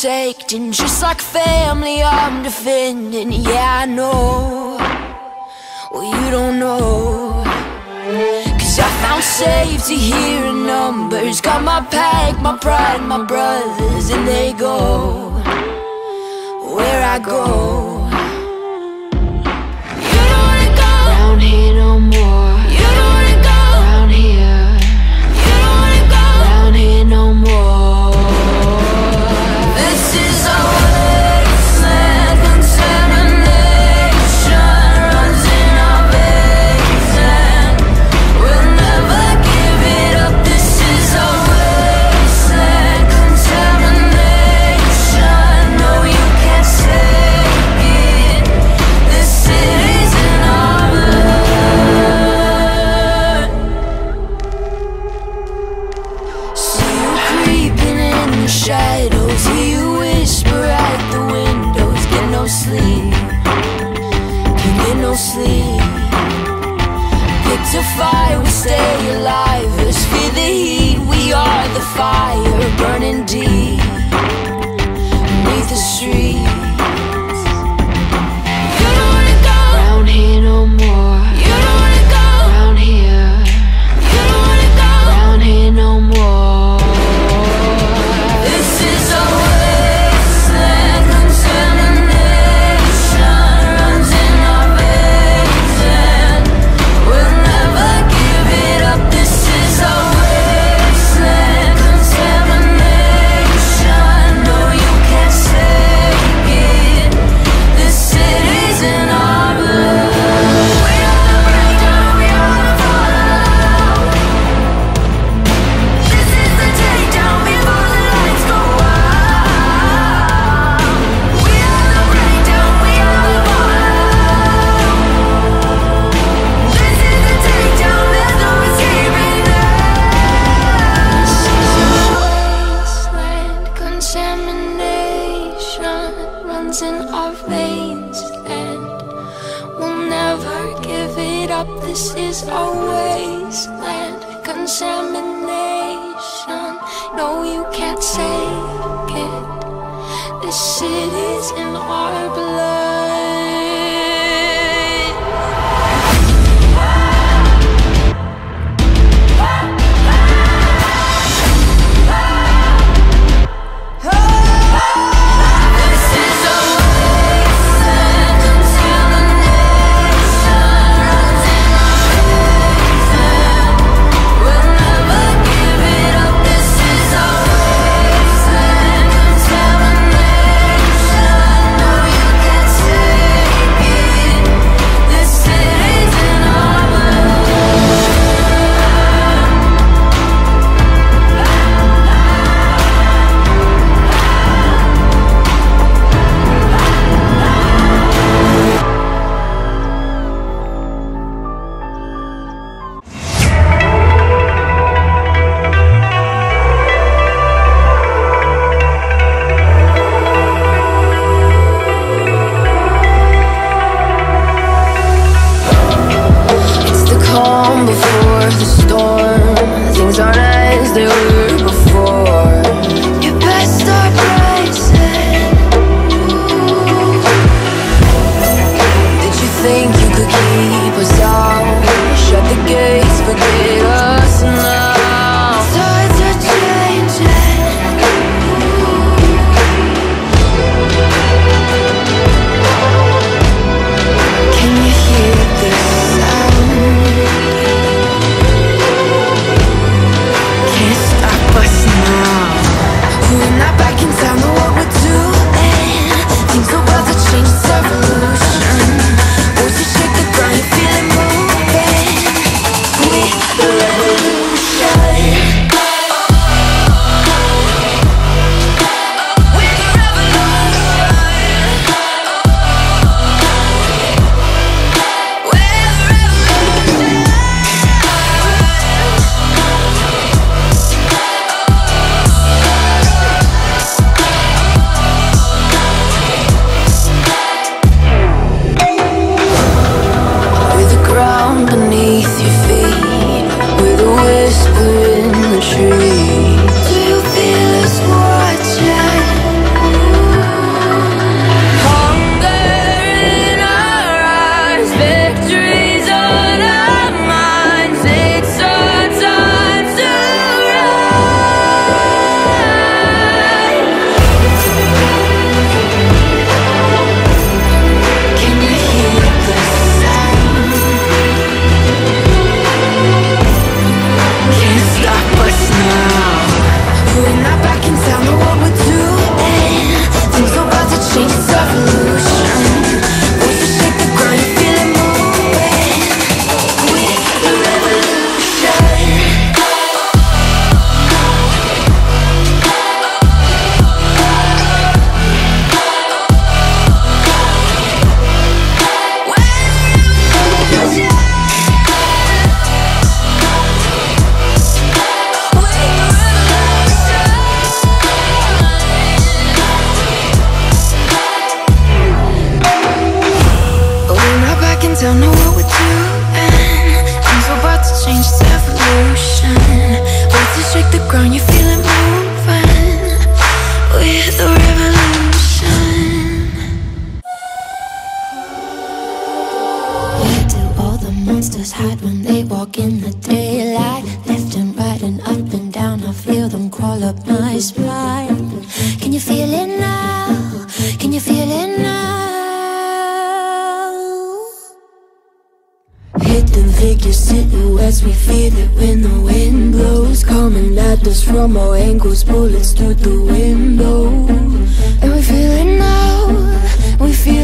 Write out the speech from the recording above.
protecting Just like family I'm defending. Yeah, I know. Well, you don't know. Cause I found safety here in numbers. Got my pack, my pride, my brothers And they go. Where I go runs in our veins, and we'll never give it up. This is our wasteland contamination. No, you can't take it. This city's in our blood. don't know what we're doing. Things about to change, shake the ground, you feel it moving. Revolution. Do all the monsters hide when they walk in the daylight? Hidden figures, silhouettes, we feel it when the wind blows. Coming at us from all angles, bullets through the window. And we feel it now, we feel